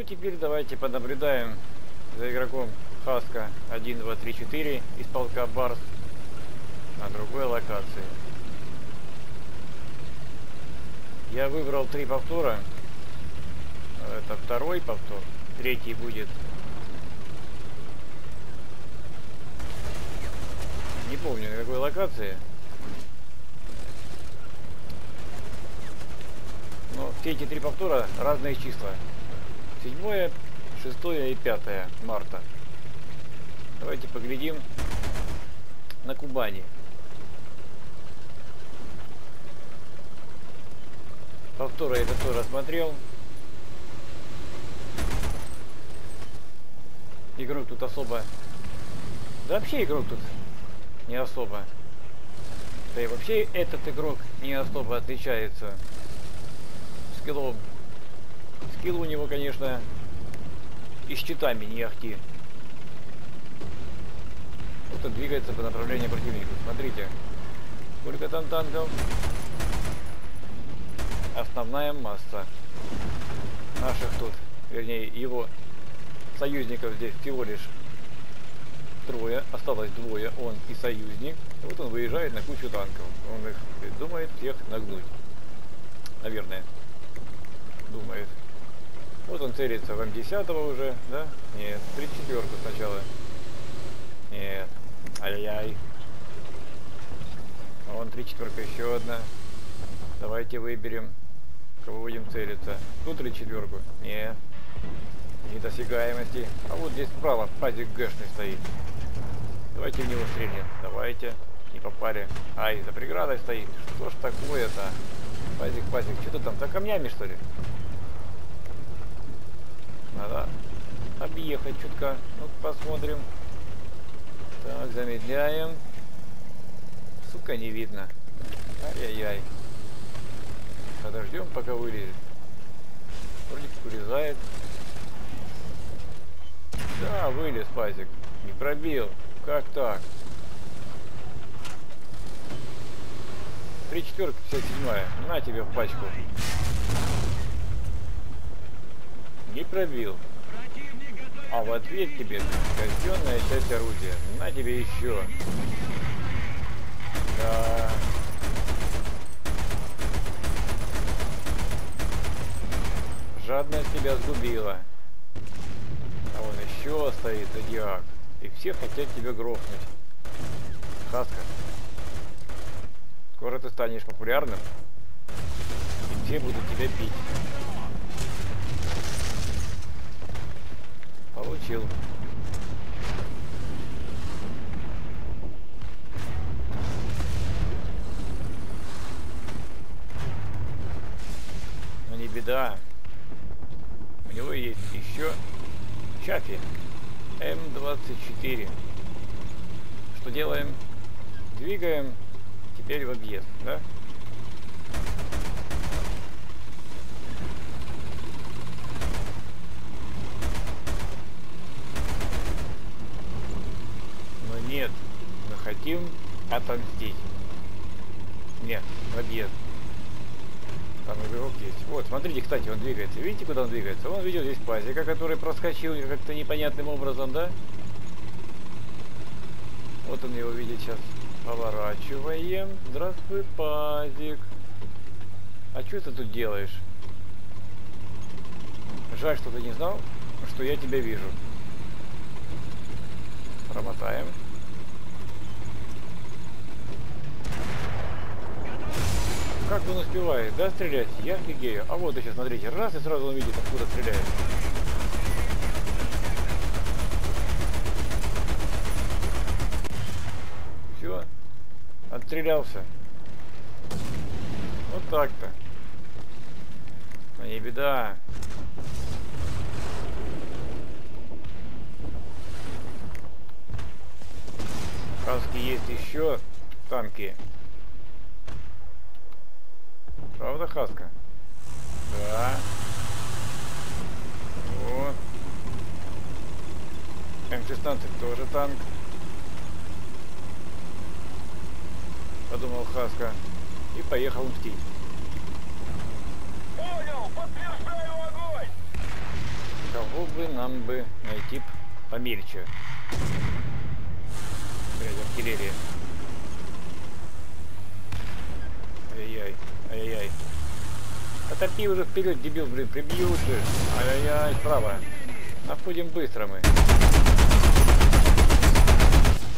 Ну, теперь давайте понаблюдаем за игроком Хаска 1, 2, 3, 4 из полка Барс на другой локации. Я выбрал три повтора. Это второй повтор. Третий будет не помню на какой локации. Но все эти три повтора разные числа. Седьмое, шестое и пятое марта. Давайте поглядим на Кубани. Повторы я тоже смотрел. Игрок тут особо... Да вообще игрок тут не особо. Да и вообще этот игрок не особо отличается скиллом. Скилл у него, конечно, и щитами не ахти. Вот он двигается по направлению противника. Смотрите, сколько там танков. Основная масса наших тут, вернее его союзников здесь всего лишь трое, осталось двое, он и союзник. Вот он выезжает на кучу танков. Он их думает всех нагнуть. Наверное. Думает. Вот он целится в М10 уже, да? Нет, 34 сначала. Нет. Ай-яй-яй. А вон 34 еще одна. Давайте выберем, кого будем целиться. Тут или четверку? Нет. Недосягаемости. А вот здесь справа пазик гэшный стоит. Давайте в него стрельнем. Давайте. Не попали. Ай, за преградой стоит. Что ж такое-то? Пазик, пазик. Что ты там? За камнями, что ли? Надо объехать чутка. Ну, посмотрим. Так, замедляем. Сука, не видно. Ай-яй-яй. Подождем, пока вылезет. Вроде урезает. Да, вылез пазик. Не пробил. Как так? Три четверка, 57 На тебе в пачку. Не пробил. А в ответ тебе казенная часть орудия. На тебе еще. Да. Жадность тебя сгубила. А он еще стоит, зодиак. И все хотят тебя грохнуть. Хаска. Скоро ты станешь популярным. И все будут тебя бить. Получил. Но не беда. У него есть еще Чафи. М24. Что делаем? Двигаем теперь в объезд, да? Но нет, мы хотим отомстить. Нет, в объезд. Там игрок есть. Вот, смотрите, кстати, он двигается. Видите, куда он двигается? Он видел здесь пазика, который проскочил как-то непонятным образом, да? Вот он его видит сейчас. Поворачиваем. Здравствуй, пазик. А что ты тут делаешь? Жаль, что ты не знал, что я тебя вижу. Промотаем. Как он успевает, да, стрелять? Я офигею. А вот еще, смотрите, раз и сразу он видит, откуда стреляет. Все. Отстрелялся. Вот так-то. Но не беда. Хаски есть еще танки. Правда, Хаска? Да. Вот. М-16 тоже танк. Подумал Хаска. И поехал мстить. Понял, подтверждаю огонь! Вот бы нам бы найти помельче. Блядь, артиллерия. Ай-яй-яй, ай-яй-яй. Потопи уже вперед, дебил, блин, прибьют же. Ай-яй-яй, справа. Находим быстро мы.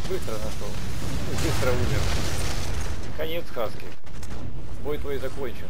Быстро нашел. Ну, Быстро умер. Конец сказки. Бой твой закончен.